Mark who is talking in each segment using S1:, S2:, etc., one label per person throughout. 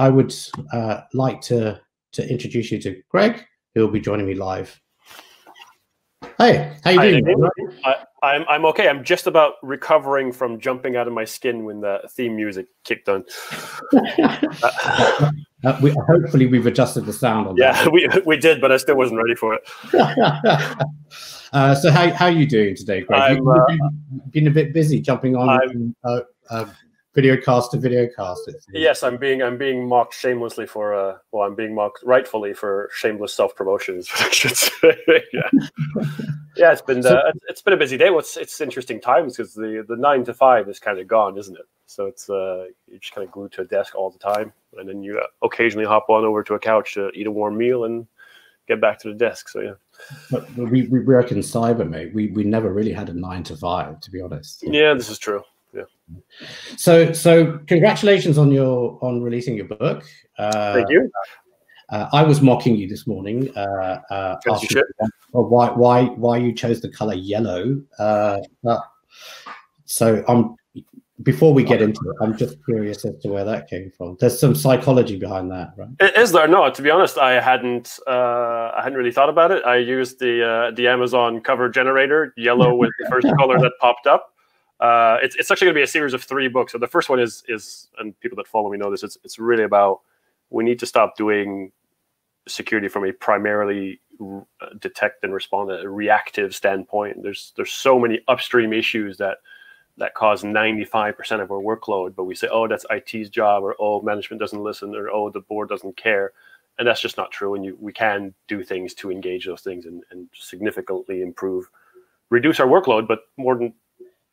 S1: I would uh, like to to introduce you to Greg, who will be joining me live. Hey, how you doing?
S2: I, I'm I'm okay. I'm just about recovering from jumping out of my skin when the theme music kicked on.
S1: Uh, we, hopefully, we've adjusted the sound on that.
S2: Yeah, we we did, but I still wasn't ready for it.
S1: uh, so, how how are you doing today, Greg?
S2: I'm,
S1: You've
S2: uh,
S1: been, been a bit busy jumping on Video cast to video cast. it.
S2: Yes, I'm being I'm being mocked shamelessly for uh well I'm being mocked rightfully for shameless self promotion is what I should say. yeah. yeah, it's been
S1: So-
S2: uh, it's been a busy day. Well, it's it's interesting times because the the nine to five is kind of gone, isn't it? So it's uh you're just kind of glued to a desk all the time, and then you uh, occasionally hop on over to a couch to eat a warm meal and get back to the desk. So yeah,
S1: But we, we work in cyber, mate. We we never really had a nine to five, to be honest.
S2: yeah, this is true.
S1: So so congratulations on your on releasing your book. Uh,
S2: Thank you.
S1: Uh, I was mocking you this morning. Uh, uh,
S2: you
S1: asking
S2: should.
S1: you why why why you chose the color yellow. Uh, but- so I'm before we get into it, I'm just curious as to where that came from. There's some psychology behind that, right?
S2: Is there? No, to be honest, I hadn't. Uh, I hadn't really thought about it. I used the uh, the Amazon cover generator. Yellow was the first color that popped up. Uh, it's it's actually going to be a series of three books. So the first one is is, and people that follow me know this. It's it's really about we need to stop doing security from a primarily r- detect and respond a reactive standpoint. There's there's so many upstream issues that that cause 95% of our workload, but we say, oh, that's IT's job, or oh, management doesn't listen, or oh, the board doesn't care. And that's just not true. And you, we can do things to engage those things and, and significantly improve, reduce our workload, but more than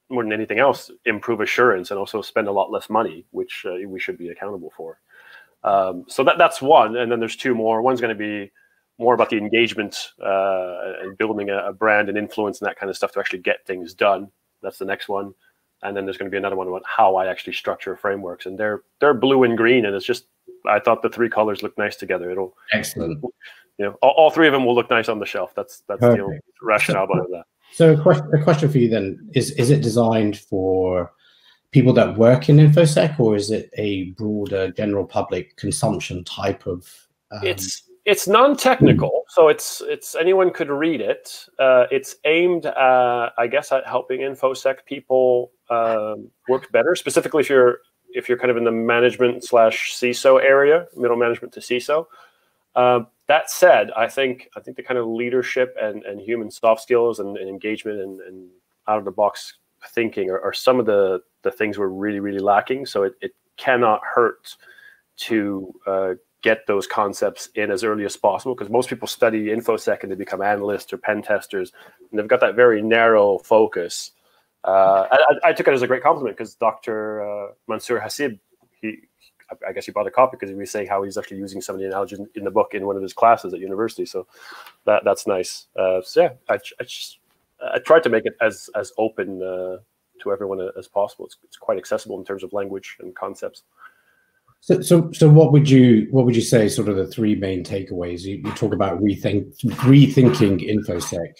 S2: more than anything else, improve assurance and also spend a lot less money, which uh, we should be accountable for. Um, so that that's one, and then there's two more. One's going to be more about the engagement uh, and building a, a brand and influence and that kind of stuff to actually get things done. That's the next one and then there's going to be another one about how I actually structure frameworks, and they're they're blue and green, and it's just I thought the three colors look nice together. It'll
S1: Excellent.
S2: you know all, all three of them will look nice on the shelf. That's that's the only
S1: Perfect.
S2: rationale behind that.
S1: So a question, a question for you then is: Is it designed for people that work in infosec, or is it a broader general public consumption type of? Um,
S2: it's it's non-technical, so it's it's anyone could read it. Uh, it's aimed, uh, I guess, at helping infosec people um, work better. Specifically, if you're if you're kind of in the management slash CISO area, middle management to CISO. Um, that said, I think I think the kind of leadership and, and human soft skills and, and engagement and, and out of the box thinking are, are some of the the things we're really really lacking. So it, it cannot hurt to uh, get those concepts in as early as possible because most people study infosec and they become analysts or pen testers and they've got that very narrow focus. Uh, I, I took it as a great compliment because Dr. Uh, Mansur Hasib, he, I guess he bought a copy because he was saying how he's actually using some of the analogies in, the book in one of his classes at university. So that that's nice. Uh, so yeah, I, I just I tried to make it as as open uh, to everyone as possible. It's, it's quite accessible in terms of language and concepts.
S1: So, so, so, what would you what would you say? Sort of the three main takeaways. You, you talk about rethink rethinking infosec.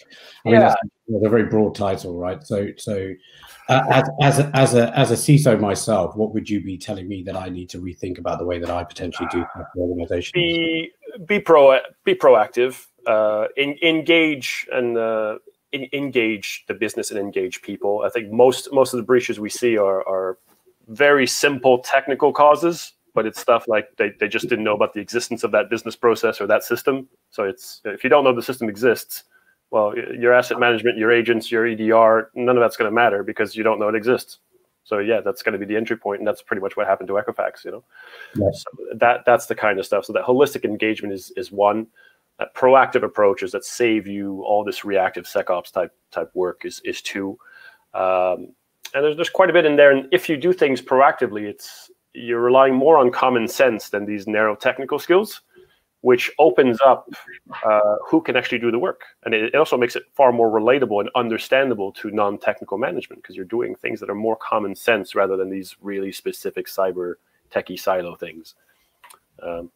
S1: I mean,
S2: Yeah.
S1: that's a very broad title, right? So, so uh, as as a, as a as a CISO myself, what would you be telling me that I need to rethink about the way that I potentially do stuff for organizations?
S2: be be pro be proactive uh in, engage and uh in, engage the business and engage people i think most most of the breaches we see are are very simple technical causes but it's stuff like they, they just didn't know about the existence of that business process or that system so it's if you don't know the system exists well your asset management your agents your edr none of that's going to matter because you don't know it exists so yeah that's going to be the entry point and that's pretty much what happened to equifax you know
S1: Yes.
S2: so that that's the kind of stuff. So that holistic engagement is is one. That proactive approaches that save you all this reactive SecOps type type work is is two. Um, and there's there's quite a bit in there. And if you do things proactively, it's you're relying more on common sense than these narrow technical skills, which opens up uh, who can actually do the work. And it, it also makes it far more relatable and understandable to non-technical management because you're doing things that are more common sense rather than these really specific cyber techie silo things. Um,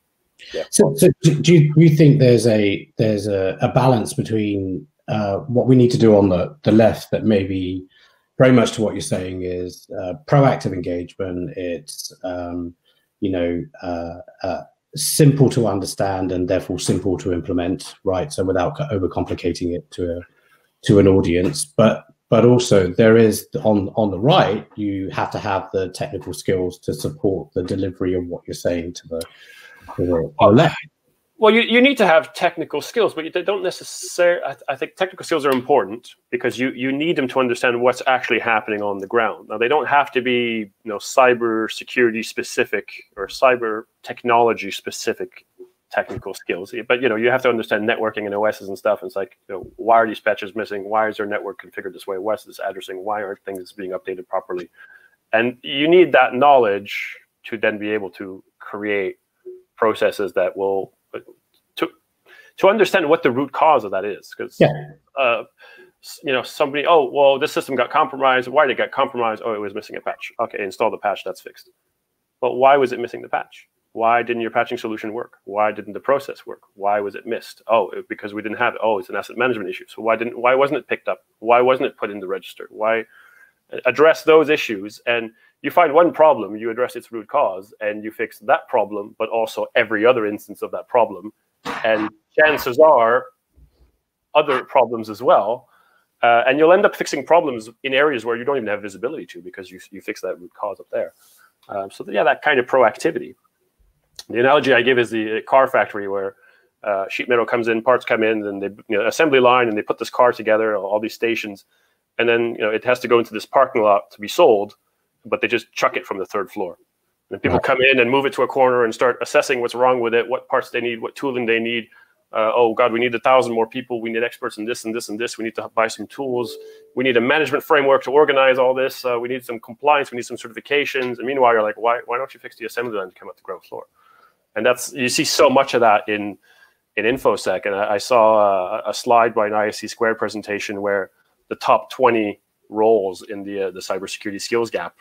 S2: yeah.
S1: So, so do, do you, do you think there's a there's a, a balance between uh, what we need to do on the the left that maybe very much to what you're saying is uh, proactive engagement. It's um, you know, uh, uh, simple to understand and therefore simple to implement, right? So without overcomplicating it to a to an audience, but but also there is on on the right you have to have the technical skills to support the delivery of what you're saying to the, to the, the left.
S2: Well, you, you need to have technical skills, but they don't necessarily. I, I, think technical skills are important because you, you need them to understand what's actually happening on the ground. Now, they don't have to be you know cyber security specific or cyber technology specific technical skills, but you know you have to understand networking and OSs and stuff. And it's like, you know, why are these patches missing? Why is their network configured this way? What's this addressing? Why aren't things being updated properly? And you need that knowledge to then be able to create processes that will to to understand what the root cause of that is. Because yeah. uh, you know somebody, oh well, this system got compromised. Why did it get compromised? Oh, it was missing a patch. Okay, install the patch. That's fixed. But why was it missing the patch? Why didn't your patching solution work? Why didn't the process work? Why was it missed? Oh, it, because we didn't have it. Oh, it's an asset management issue. So why didn't why wasn't it picked up? Why wasn't it put in the register? Why address those issues and you find one problem, you address its root cause, and you fix that problem, but also every other instance of that problem, and chances are other problems as well. Uh, and you'll end up fixing problems in areas where you don't even have visibility to because you, you fix that root cause up there. Um, so yeah, that kind of proactivity. The analogy I give is the car factory where uh, sheet metal comes in, parts come in, and they you know, assembly line, and they put this car together, all these stations, and then you know it has to go into this parking lot to be sold, but they just chuck it from the third floor. And people come in and move it to a corner and start assessing what's wrong with it, what parts they need, what tooling they need, uh, oh god we need a thousand more people. We need experts in this and this and this. We need to buy some tools. We need a management framework to organize all this. Uh, we need some compliance. We need some certifications. And meanwhile you're like why, why don't you fix the assembly line to come up the ground floor? And that's you see so much of that in in infosec. And i, I saw a, a, slide by an isc squared presentation where the top 20 roles in the uh, the cybersecurity skills gap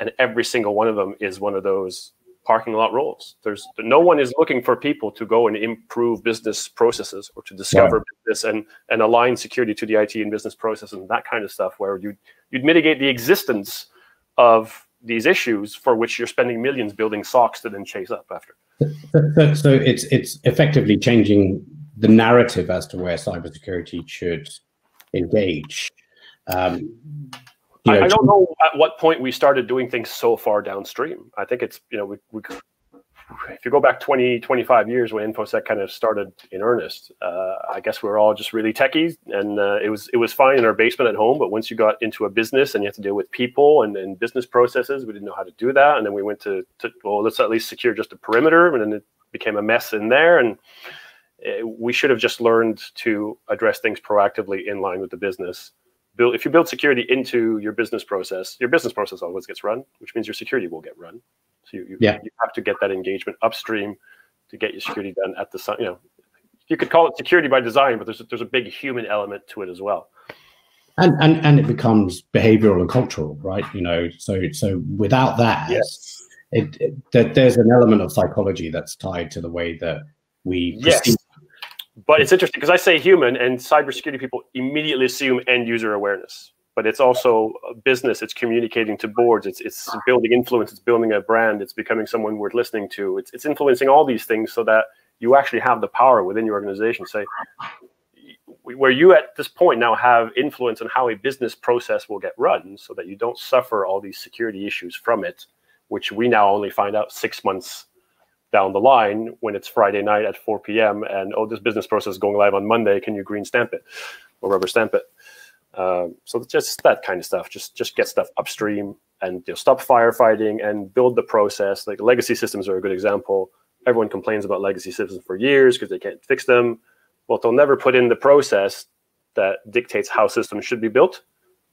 S2: and every single one of them is one of those parking lot roles. There's no one is looking for people to go and improve business processes or to discover business and, and align security to the IT and business processes and that kind of stuff, where you you'd mitigate the existence of these issues for which you're spending millions building SOCs to then chase up after.
S1: So, so it's it's effectively changing the narrative as to where cybersecurity should engage. Um,
S2: I, I, don't know at what point we started doing things so far downstream. I think it's, you know, we, we if you go back 20, 25 years when InfoSec kind of started in earnest, uh, I guess we were all just really techies and uh, it was it was fine in our basement at home. But once you got into a business and you have to deal with people and, and business processes, we didn't know how to do that. And then we went to, to well, let's at least secure just a perimeter. And then it became a mess in there. And Eh, we should have just learned to address things proactively in line with the business build if you build security into your business process, your business process always gets run, which means your security will get run. So you, you, yeah. you have to get that engagement upstream to get your security done at the you know you could call it security by design, but there's a, there's a big human element to it as well.
S1: And, and and it becomes behavioral and cultural, right? You know, so so without that,
S2: yes.
S1: it, it, there's an element of psychology that's tied to the way that we
S2: yes. But it's interesting because I say human, and cybersecurity people immediately assume end user awareness. But it's also business. It's communicating to boards. It's it's building influence. It's building a brand. It's becoming someone worth listening to. It's it's influencing all these things so that you actually have the power within your organization. Say where you at this point now have influence on how a business process will get run, so that you don't suffer all these security issues from it, which we now only find out six months down the line when it's Friday night at 4 p.m. and oh, this business process is going live on Monday. Can you green stamp it or rubber stamp it? Um, so just that kind of stuff. Just just get stuff upstream and you know, stop firefighting and build the process. Like legacy systems are a good example. Everyone complains about legacy systems for years because they can't fix them. Well, they'll never put in the process that dictates how systems should be built.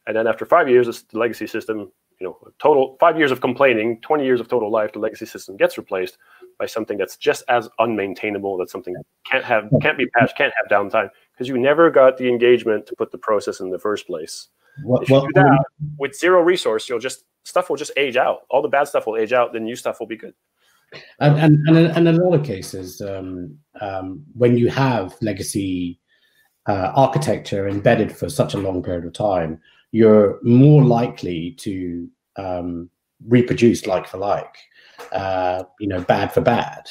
S2: And then after five years, the legacy system, you know, total five years of complaining, 20 years of total life, the legacy system gets replaced by something that's just as unmaintainable that something can't have can't be patched can't have downtime because you never got the engagement to put the process in the first place. Well, if you do that with zero resource you'll just stuff will just age out. All the bad stuff will age out then new stuff will be good.
S1: And and, and, and in a lot of cases um, um, when you have legacy uh, architecture embedded for such a long period of time you're more likely to um, reproduce like for like, uh, you know, bad for bad,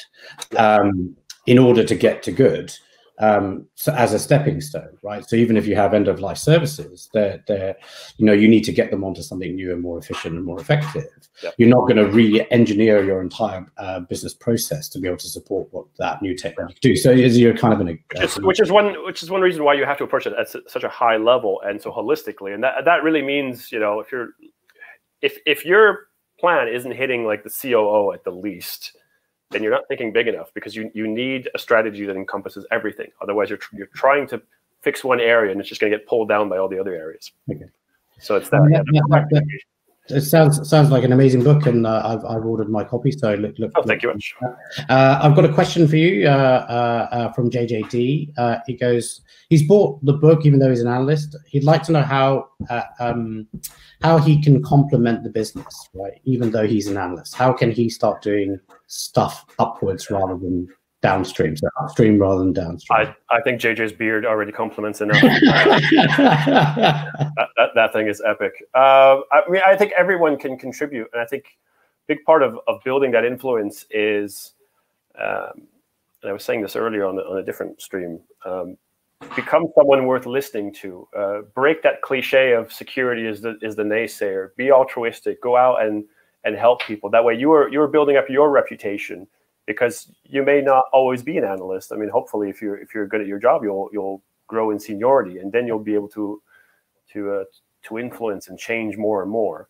S1: um, in order to get to good um, so as a stepping stone, right? So even if you have end of life services, they're, they're, you know, you need to get them onto something new and more efficient and more effective. Yep. You're not going to re-engineer your entire uh, business process to be able to support what that new technology can do. So is you're kind of in a
S2: which is, which is one which is one reason why you have to approach it at such a high level and so holistically, and that that really means you know if you're if if your plan isn't hitting like the COO at the least then you're not thinking big enough because you, you need a strategy that encompasses everything. Otherwise, you're, you're trying to fix one area and it's just going to get pulled down by all the other areas. Okay. So it's um, that. Yeah, yeah,
S1: yeah, it sounds sounds like an amazing book, and uh, I've, I've ordered my copy. So look, look.
S2: Oh, thank you much.
S1: Uh, I've got a question for you uh, uh, uh from JJD. Uh, he goes, he's bought the book even though he's an analyst. He'd like to know how um, how he can complement the business, right? Even though he's an analyst, how can he start doing stuff upwards rather than downstream, so upstream rather than downstream.
S2: I, I think JJ's beard already complements enough. that, that, that, thing is epic. Uh, I mean, I think everyone can contribute, and I think a big part of, of building that influence is, um, and I was saying this earlier on, the, on a different stream, um, become someone worth listening to. Uh, break that cliche of security is the is the naysayer. Be altruistic. Go out and and help people. That way, you are you are building up your reputation because you may not always be an analyst. I mean, hopefully, if you're if you're good at your job, you'll you'll grow in seniority, and then you'll be able to to uh, to influence and change more and more.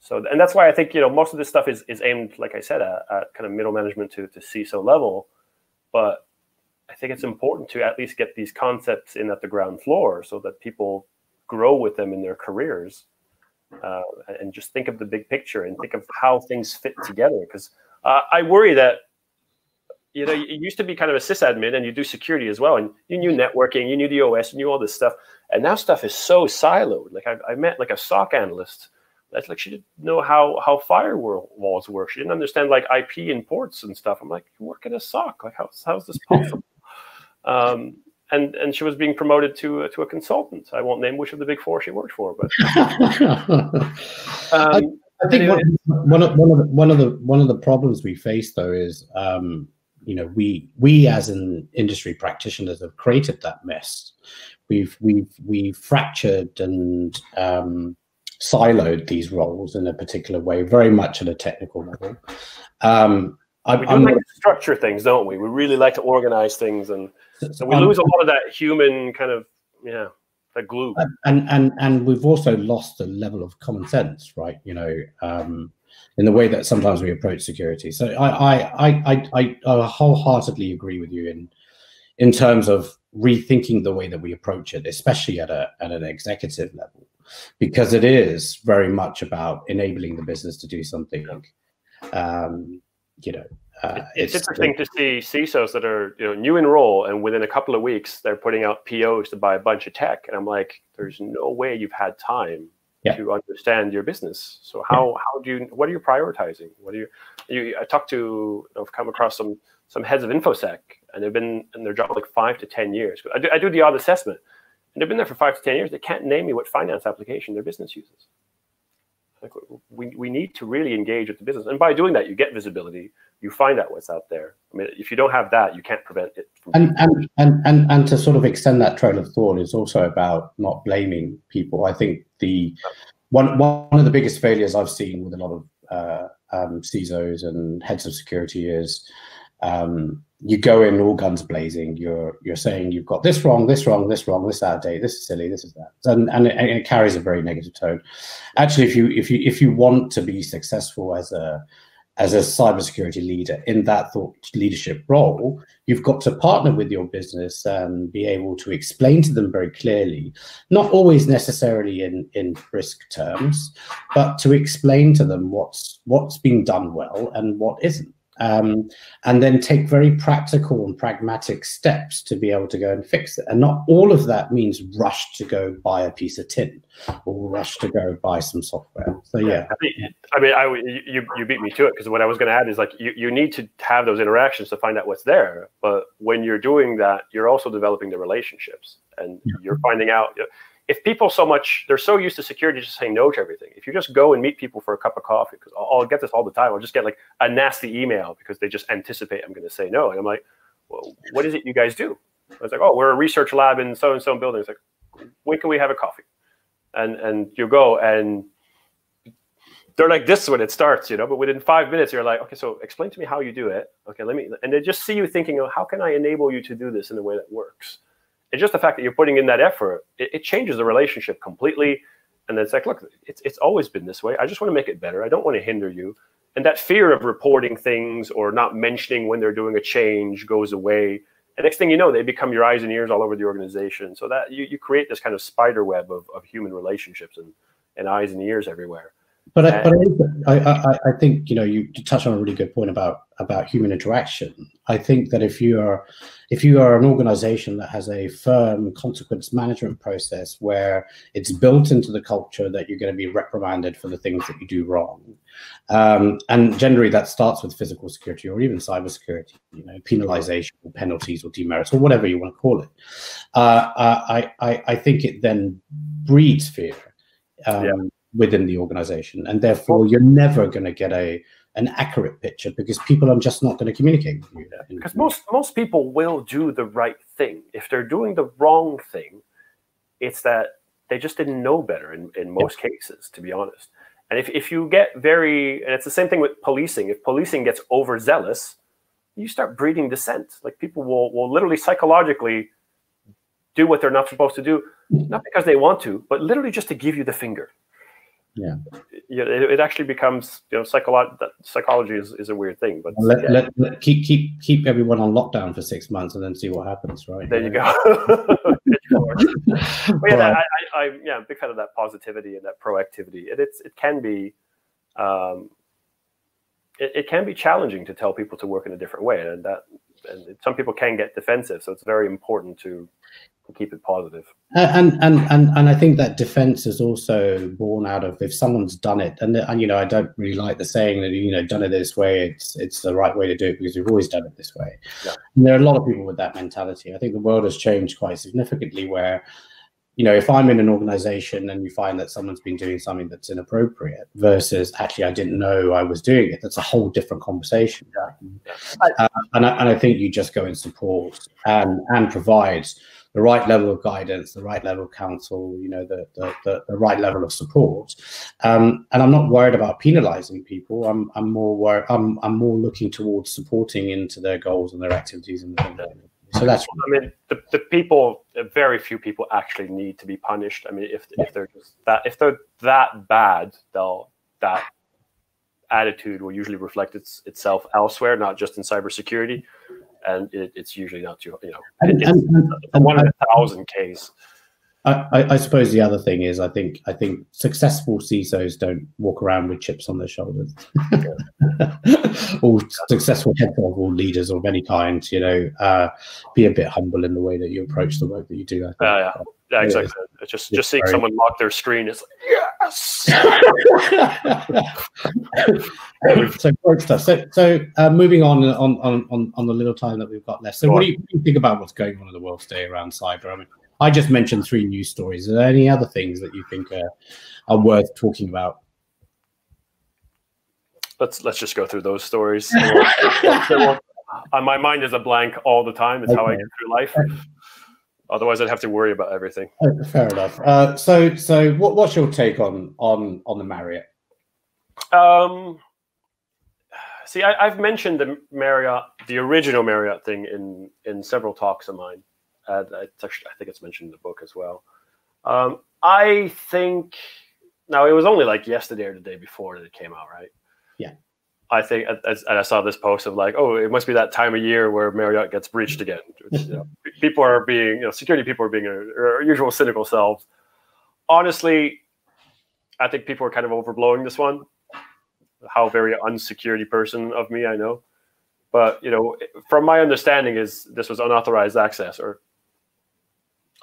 S2: So, and that's why I think you know most of this stuff is is aimed, like I said, at, at kind of middle management to to CISO level, but I think it's important to at least get these concepts in at the ground floor so that people grow with them in their careers uh, and just think of the big picture and think of how things fit together. Because uh, I worry that you know, it used to be kind of a sysadmin and you do security as well. And you knew networking, you knew the OS, you knew all this stuff. And now stuff is so siloed. Like I, I met like a SOC analyst. That's like she didn't know how how firewalls work. She didn't understand like IP and ports and stuff. I'm like, you work at a SOC. Like how's how's this possible? um, and and she was being promoted to uh, to a consultant. I won't name which of the big four she worked for, but
S1: um, I, I, think one, one, of, one of the one of the one of the problems we face though is um, you know we we as an industry practitioners have created that mess. We've we've we've fractured and um, siloed these roles in a particular way very much at a technical level. Um,
S2: I, we like to structure things don't we? We really like to organize things and so we um, lose a lot of that human kind of yeah that glue.
S1: And and and we've also lost the level of common sense right? You know um, in the way that sometimes we approach security. So I I I I, I wholeheartedly agree with you in in terms of rethinking the way that we approach it, especially at a at an executive level, because it is very much about enabling the business to do something. Um, you know, uh,
S2: it's, it's, interesting to see CISOs that are you know new in role, and within a couple of weeks they're putting out POs to buy a bunch of tech, and I'm like, there's no way you've had time yeah. to understand your business. So how yeah. how do you what are you prioritizing? What are you, you I talked to I've come across some some heads of infosec and they've been in their job like five to ten years. I do, I do the odd assessment and they've been there for five to ten years. They can't name me what finance application their business uses. Like we, we need to really engage with the business, and by doing that, you get visibility. You find out what's out there. I mean, if you don't have that, you can't prevent it.
S1: and, and and and and to sort of extend that trail of thought is also about not blaming people. I think the one one of the biggest failures I've seen with a lot of uh, um, CISOs and heads of security is um, you go in all guns blazing. You're you're saying you've got this wrong, this wrong, this wrong, this out of date, this is silly, this is that, and and it, and it, carries a very negative tone. Actually, if you if you if you want to be successful as a as a cybersecurity leader. In that thought leadership role, you've got to partner with your business and be able to explain to them very clearly, not always necessarily in, in brisk terms, but to explain to them what's what's being done well and what isn't um, and then take very practical and pragmatic steps to be able to go and fix it. And not all of that means rush to go buy a piece of tin or rush to go buy some software. So yeah,
S2: I mean, I, you you beat me to it because what I was going to add is like you, you need to have those interactions to find out what's there. But when you're doing that, you're also developing the relationships, and yeah. you're finding out. If people so much they're so used to security just saying no to everything. If you just go and meet people for a cup of coffee, because I'll, I'll, get this all the time, I'll just get like a nasty email because they just anticipate I'm going to say no, and I'm like, well, what is it you guys do? I was like, oh, we're a research lab in so and so building. It's like, when can we have a coffee? And and you go and they're like this is when it starts, you know. But within five minutes, you're like, okay, so explain to me how you do it. Okay, let me. And they just see you thinking, oh, how can I enable you to do this in a way that works? And just the fact that you're putting in that effort, it, it changes the relationship completely. And then it's like, look, it's it's always been this way. I just want to make it better. I don't want to hinder you. And that fear of reporting things or not mentioning when they're doing a change goes away. And next thing you know, they become your eyes and ears all over the organization. So that you, you create this kind of spider web of, of human relationships and, and eyes and ears everywhere.
S1: But I, but I, I, I think you know you touched on a really good point about about human interaction. I think that if you are if you are an organization that has a firm consequence management process where it's built into the culture that you're going to be reprimanded for the things that you do wrong, um, and generally that starts with physical security or even cybersecurity, you know, penalization or penalties or demerits or whatever you want to call it. Uh, I, I I think it then breeds fear. Um, yeah within the organization. And therefore you're never going to get a an accurate picture because people are just not going to communicate with you.
S2: Because most most people will do the right thing. If they're doing the wrong thing it's that they just didn't know better in, in most yeah. cases to be honest. And if, if you get very and it's the same thing with policing. If policing gets overzealous you start breeding dissent. Like people will will literally psychologically do what they're not supposed to do not because they want to but literally just to give you the finger
S1: yeah.
S2: It, it actually becomes you know psychology psychology is, is a weird thing but
S1: let, yeah. let, let, keep keep keep everyone on lockdown for six months and then see what happens right?
S2: There you go. Yeah, I, I, I, yeah i'm a big fan of that positivity and that proactivity and it's it can be um it, it can be challenging to tell people to work in a different way and that and some people can get defensive so it's very important to to keep it positive.
S1: And and and and I think that defense is also born out of if someone's done it, and and you know I don't really like the saying that you know done it this way, it's it's the right way to do it because we've always done it this way. Yeah. there are a lot of people with that mentality. I think the world has changed quite significantly where. You know, if I'm in an organization and you find that someone's been doing something that's inappropriate versus actually I didn't know I was doing it, that's a whole different conversation. Yeah. Uh, and, I, and I think you just go and support and and provide the right level of guidance, the right level of counsel, you know, the the, the, the right level of support. Um, and I'm not worried about penalizing people. I'm I'm more worried, I'm I'm more looking towards supporting into their goals and their activities and the so that's
S2: I mean the, the people very few people actually need to be punished. I mean if yeah. if they're just that if they're that bad, they'll that attitude will usually reflect its, itself elsewhere, not just in cybersecurity and it, it's usually not too you know and, and, and, one in a thousand case.
S1: I, I, suppose the other thing is I think I think successful CISOs don't walk around with chips on their shoulders. or successful head of all leaders of any kind, you know, uh, be a bit humble in the way that you approach the work that you do.
S2: I think. Uh, yeah. Yeah, exactly. Just just seeing very... someone lock their screen is like
S1: yes. so great stuff. So so uh, moving on, on on on the little time that we've got left. So what do, you, what do, you, think about what's going on in the world today around cyber? I mean, I just mentioned three news stories. Are there any other things that you think are, are worth talking about?
S2: Let's let's just go through those stories. my mind is a blank all the time. It's okay. how I get through life. Otherwise, I'd have to worry about everything.
S1: Oh, fair enough. Uh, so, so what, what's your take on on on the Marriott?
S2: Um, see, I, have mentioned the Marriott, the original Marriott thing in in several talks of mine. Uh, actually, I think it's mentioned in the book as well. Um, I think now it was only like yesterday or the day before that it came out, right?
S1: Yeah.
S2: I think, as, and I saw this post of like, oh, it must be that time of year where Marriott gets breached again. Which, you know, people are being, you know, security people are being our usual cynical selves. Honestly, I think people are kind of overblowing this one. How very unsecurity person of me, I know. But you know, from my understanding, is this was unauthorized access or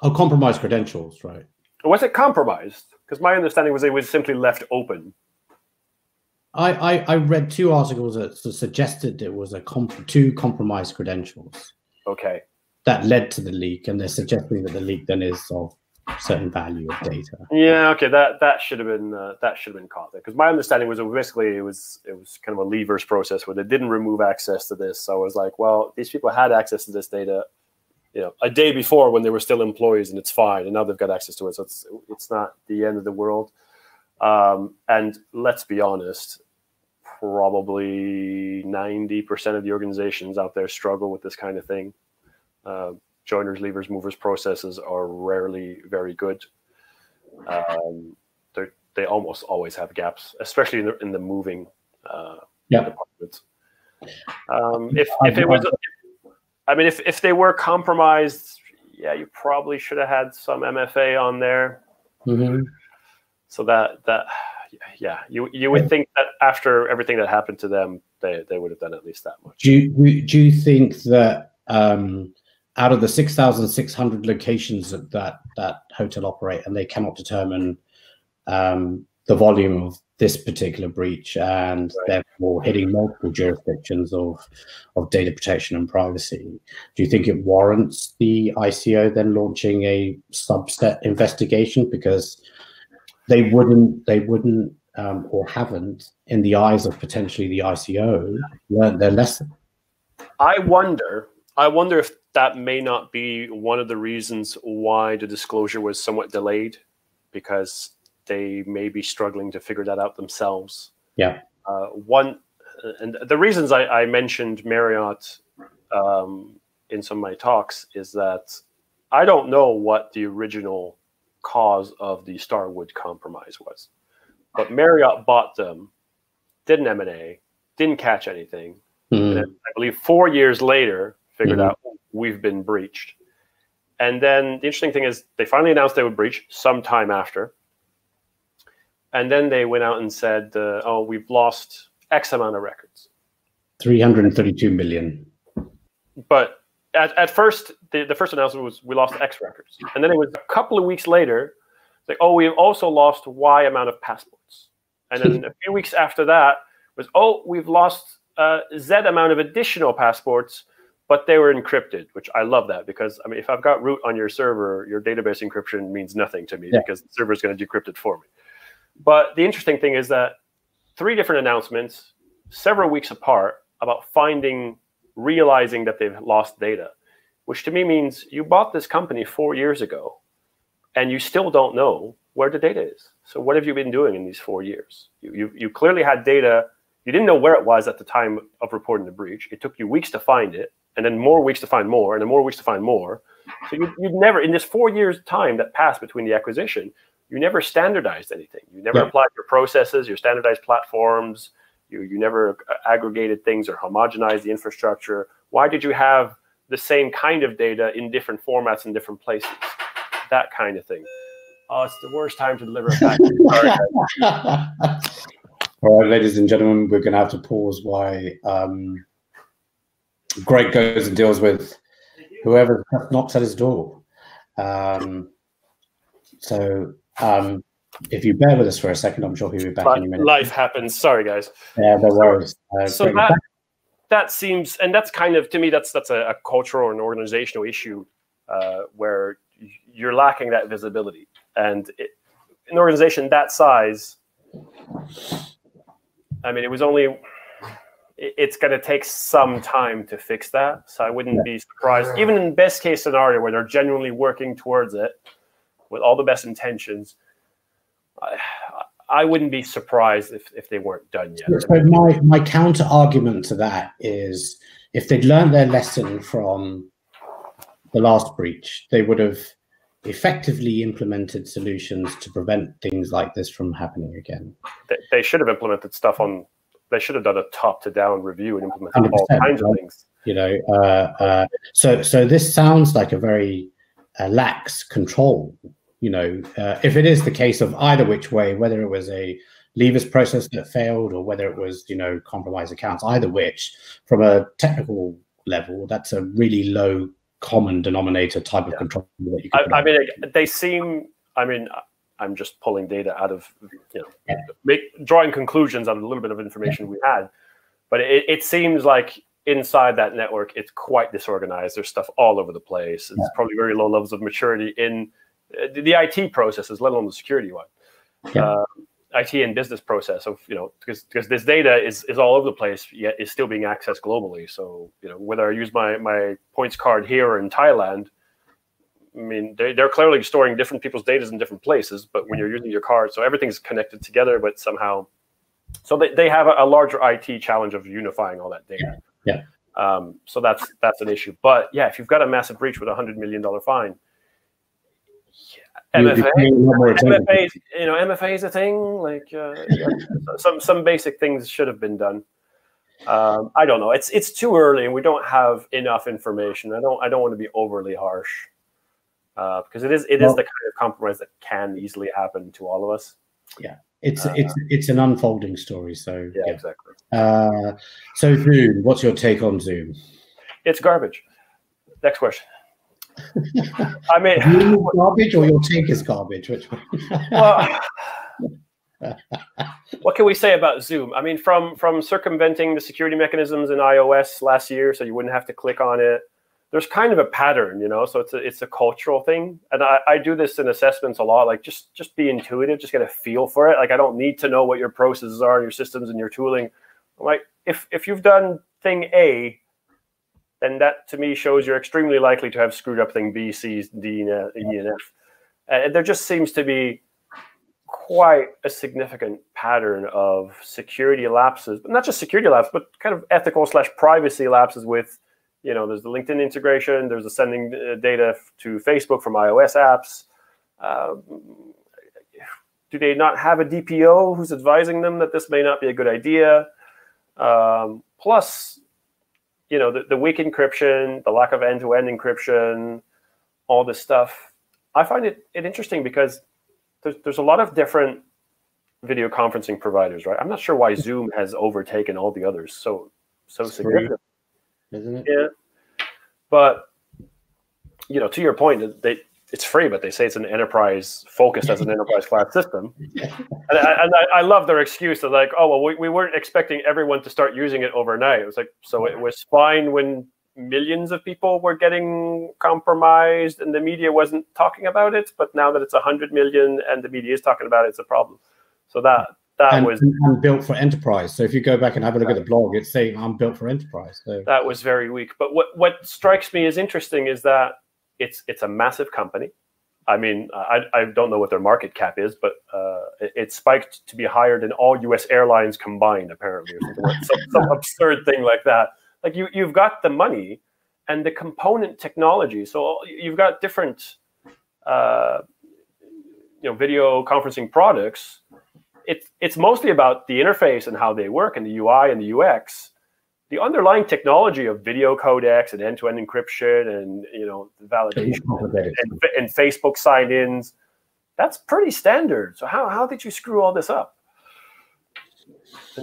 S1: oh, compromised credentials, right?
S2: Was it compromised? Because my understanding was it was simply left open.
S1: I, I, I read two articles that suggested it was a comp- two compromised credentials.
S2: Okay.
S1: That led to the leak, and they're suggesting that the leak then is of certain value of data.
S2: Yeah, okay, that that should have been uh, that should have been caught there because my understanding was basically it was it was kind of a leavers process where they didn't remove access to this. So I was like, well, these people had access to this data, you know, a day before when they were still employees, and it's fine, and now they've got access to it, so it's it's not the end of the world. Um, and let's be honest, probably ninety percent of the organizations out there struggle with this kind of thing. Uh, joiners, leavers, movers processes are rarely very good. Um, they almost always have gaps, especially in the, in the moving uh,
S1: yeah.
S2: departments. Um, if, if it was, I mean, if, if they were compromised, yeah, you probably should have had some MFA on there.
S1: Mm-hmm.
S2: So that that yeah, you you would think that after everything that happened to them, they, they would have done at least that much.
S1: Do you, do you think that um, out of the 6,600 locations that, that, that hotel operate and they cannot determine um, the volume of this particular breach and right. therefore hitting multiple jurisdictions of, of data protection and privacy. Do you think it warrants the ICO then launching a subset investigation because they wouldn't they wouldn't um, or haven't in the eyes of potentially the ICO learned their lesson?
S2: I wonder I wonder if that may not be one of the reasons why the disclosure was somewhat delayed, because they may be struggling to figure that out themselves.
S1: Yeah.
S2: Uh, one, and the reasons I, I mentioned Marriott um, in some of my talks is that I don't know what the original cause of the Starwood compromise was, but Marriott bought them, did an M and A, didn't catch anything, mm. I believe four years later figured mm-hmm. out we've been breached. And then the interesting thing is they finally announced they would breach sometime after. And then they went out and said, uh, oh, we've lost X amount of records.
S1: 332 million.
S2: But at, at first, the, the first announcement was we lost X records. And then it was a couple of weeks later, like, oh, we've also lost Y amount of passports. And then a few weeks after that was, oh, we've lost uh, Z amount of additional passports but they were encrypted, which I love that because I mean, if I've got root on your server, your database encryption means nothing to me yeah. because the server is going to decrypt it for me. But the interesting thing is that three different announcements, several weeks apart, about finding, realizing that they've lost data, which to me means you bought this company four years ago and you still don't know where the data is. So what have you been doing in these four years? You, you, you clearly had data. You didn't know where it was at the time of reporting the breach. It took you weeks to find it and then more weeks to find more, and then more weeks to find more. So you, you never, in this four years time that passed between the acquisition, you never standardized anything. You never yeah. applied your processes, your standardized platforms. You, you never aggregated things or homogenized the infrastructure. Why did you have the same kind of data in different formats in different places? That kind of thing. Oh, it's the worst time to deliver a package.
S1: All right, ladies and gentlemen, we're going to have to pause why um, Greg goes and deals with whoever knocks at his door. Um, so um, if you bear with us for a second, I'm sure he'll be back
S2: but
S1: in a minute.
S2: Life happens. Sorry, guys.
S1: Yeah, no worries.
S2: Uh, so that, that seems, and that's kind of to me, that's that's a, a cultural and organizational issue uh, where you're lacking that visibility, and it, an organization that size. I mean, it was only it's going to take some time to fix that. So I wouldn't yeah. be surprised, even in best case scenario where they're genuinely working towards it with all the best intentions. I, I wouldn't be surprised if, if they weren't done yet.
S1: So my, my counter argument to that is if they'd learned their lesson from the last breach, they would have effectively implemented solutions to prevent things like this from happening again.
S2: They, they should have implemented stuff on they should have done a top to down review and implemented all kinds right? of things.
S1: You know, uh, uh, so so this sounds like a very uh, lax control. You know, uh, if it is the case of either which way, whether it was a leavers process that failed or whether it was you know compromised accounts, either which, from a technical level, that's a really low common denominator type of yeah. control that you.
S2: I, I mean, they seem. I mean, I'm just pulling data out of, you know, make, drawing conclusions on a little bit of information we had. But it, it seems like inside that network, it's quite disorganized. There's stuff all over the place. It's yeah. probably very low levels of maturity in the, the IT processes, let alone the security one. Yeah. Uh, IT and business process of you know because because this data is is all over the place yet is still being accessed globally. So you know whether I use my my points card here or in Thailand, I mean they they're clearly storing different people's data in different places. But when you're using your card, so everything's connected together, but somehow, so they, they have a, a larger IT challenge of unifying all that data.
S1: Yeah. yeah.
S2: Um, so that's that's an issue. But yeah, if you've got a massive breach with a hundred million dollar fine, MFA, MFA, you know, MFA is a thing. Like uh, yeah, some some basic things should have been done. Um, I don't know. It's it's too early, and we don't have enough information. I don't I don't want to be overly harsh uh, because it is it well, is the kind of compromise that can easily happen to all of us.
S1: Yeah, it's uh, it's it's an unfolding story. So
S2: yeah, yeah. exactly.
S1: Uh, so Zoom, what's your take on Zoom?
S2: It's garbage. Next question. I mean,
S1: garbage or your take is garbage? Which one?
S2: well, what can we say about Zoom? I mean, from from circumventing the security mechanisms in iOS last year, so you wouldn't have to click on it. There's kind of a pattern, you know. So it's a it's a cultural thing, and I, I do this in assessments a lot. Like just just be intuitive, just get a feel for it. Like I don't need to know what your processes are, your systems, and your tooling. I'm like if if you've done thing A, then that to me shows you're extremely likely to have screwed up thing B, C, D, E, and F. And there just seems to be quite a significant pattern of security lapses, but not just security lapses, but kind of ethical slash privacy lapses with, you know, there's the LinkedIn integration, there's the sending uh, data to Facebook from iOS apps. Um, do they not have a DPO who's advising them that this may not be a good idea? Um, plus, you know the, the weak encryption the lack of end-to-end encryption all this stuff i find it, it interesting because there's, there's a lot of different video conferencing providers right i'm not sure why zoom has overtaken all the others so so significant
S1: isn't it
S2: yeah but you know to your point they it's free, but they say it's an enterprise focused as an enterprise class system. And, I, and I, I, love their excuse of like, oh well, we, we weren't expecting everyone to start using it overnight. It was like, so it was fine when millions of people were getting compromised and the media wasn't talking about it, but now that it's a hundred million and the media is talking about it, it's a problem. So that that
S1: and,
S2: was
S1: and built for enterprise. So if you go back and have a look at the blog, it's saying I'm built for enterprise. So
S2: that was very weak. But what what strikes me as interesting is that it's it's a massive company. I mean, I, I don't know what their market cap is, but uh, it, it, spiked to be higher than all U.S. airlines combined, apparently, or some, some absurd thing like that. Like you, you've got the money and the component technology. So you've got different, uh, you know, video conferencing products. It's it's mostly about the interface and how they work and the UI and the UX the underlying technology of video codecs and end-to-end encryption and you know validation and, and, and, Facebook sign-ins, that's pretty standard. So how, how did you screw all this up?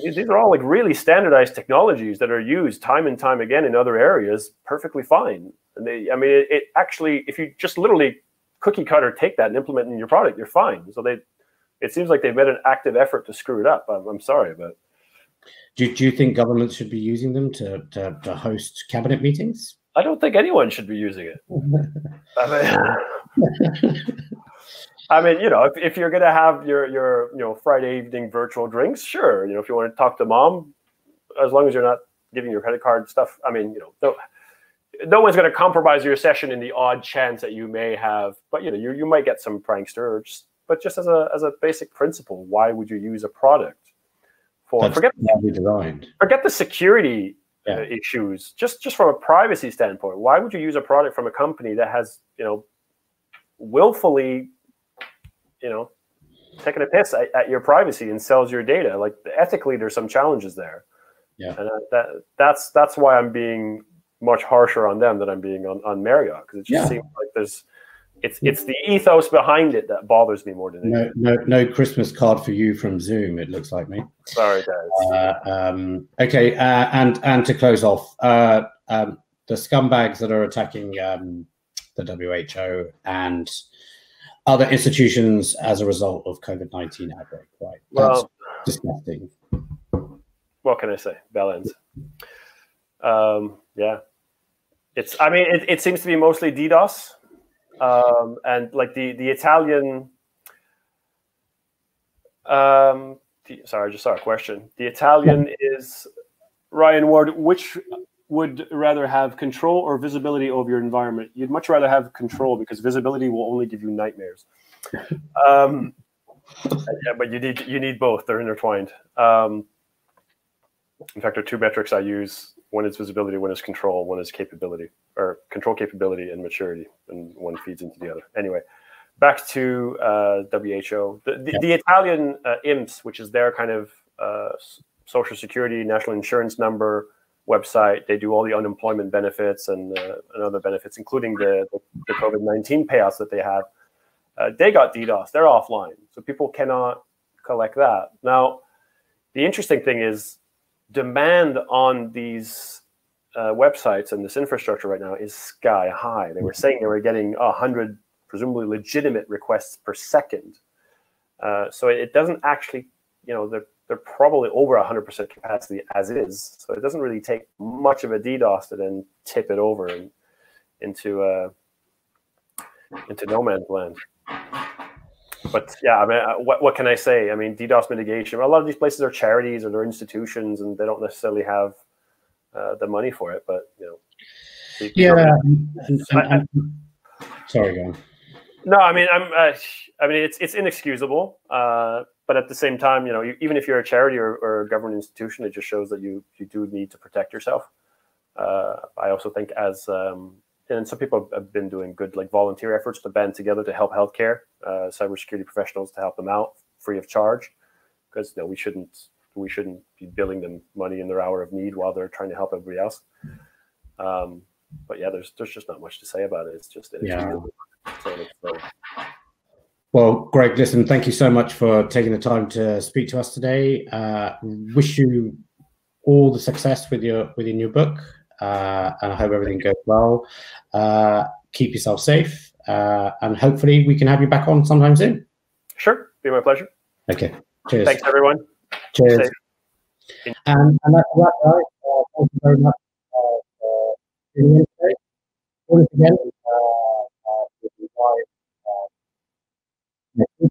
S2: These, are all like really standardized technologies that are used time and time again in other areas perfectly fine. And they, I mean, it, it actually, if you just literally cookie cutter take that and implement in your product, you're fine. So they, it seems like they've made an active effort to screw it up. I'm, I'm sorry, but
S1: do, do you think governments should be using them to, to, to host cabinet meetings?
S2: I don't think anyone should be using it. I mean, I mean, you know, if, if you're gonna have your your you know Friday evening virtual drinks, sure. You know, if you want to talk to mom, as long as you're not giving your credit card stuff. I mean, you know, no, no one's gonna compromise your session in the odd chance that you may have, but you know, you you might get some prankster. or Just, but just as a as a basic principle, why would you use a product? for That's forget designed. forget the security uh, yeah. issues just just from a privacy standpoint why would you use a product from a company that has you know willfully you know taking a piss at, at your privacy and sells your data like ethically there's some challenges there
S1: yeah
S2: and uh, that that's that's why i'm being much harsher on them than i'm being on, on marriott because it just yeah. seems like there's it's it's the ethos behind it that bothers me more than
S1: no, no no Christmas card for you from Zoom. It looks like me.
S2: Sorry, guys.
S1: Uh, um, okay, uh, and and to close off, uh, um, the scumbags that are attacking um, the WHO and other institutions as a result of COVID nineteen outbreak. Right, that's well, disgusting.
S2: What can I say? Balance. Um, yeah, it's. I mean, it, it seems to be mostly DDoS um, and like the the Italian. Um, the, sorry, I just saw a question. The Italian is Ryan Ward. Which would rather have control or visibility over your environment? You'd much rather have control because visibility will only give you nightmares. Um, yeah, but you need you need both. They're intertwined. Um, in fact, there are two metrics I use. One is visibility, one is control, one is capability, or control capability and maturity, and one feeds into the other. Anyway, back to uh, WHO. The, the, the Italian uh, INPS, which is their kind of uh, social security, national insurance number website, they do all the unemployment benefits and, uh, and other benefits, including the, the, the COVID 19 payouts that they have. Uh, they got DDoS, they're offline. So people cannot collect that. Now, the interesting thing is demand on these uh, websites and this infrastructure right now is sky high. They were saying they were getting 100 presumably legitimate requests per second. Uh, so it doesn't actually, you know, they're, they're probably over 100% capacity as is. So it doesn't really take much of a DDoS to then tip it over and, into uh, into no man's land. But yeah, I mean, uh, what, what can I say? I mean, DDoS mitigation. A lot of these places are charities or they're institutions, and they don't necessarily have uh, the money for it. But you know,
S1: yeah. And, and, and, sorry, go on.
S2: No, I mean, I'm. Uh, I mean, it's it's inexcusable. Uh, but at the same time, you know, you, even if you're a charity or, or, a government institution, it just shows that you you do need to protect yourself. Uh, I also think as um, and some people have been doing good like volunteer efforts to band together to help healthcare, uh, cybersecurity professionals to help them out free of charge, because you know, we shouldn't we shouldn't be billing them money in their hour of need while they're trying to help everybody else. Um, but yeah, there's there's just not much to say about it. It's just
S1: yeah. So, so. Well, Greg, listen, thank you so much for taking the time to speak to us today. Uh, wish you all the success with your with your new book uh, and I hope everything goes well. Uh, keep yourself safe, uh, and hopefully we can have you back on sometime soon.
S2: Sure, be my pleasure.
S1: Okay, cheers.
S2: Thanks everyone.
S1: Cheers. And, and that's that, guys. Uh, thank you very much for tuning in today. Once again, uh, uh.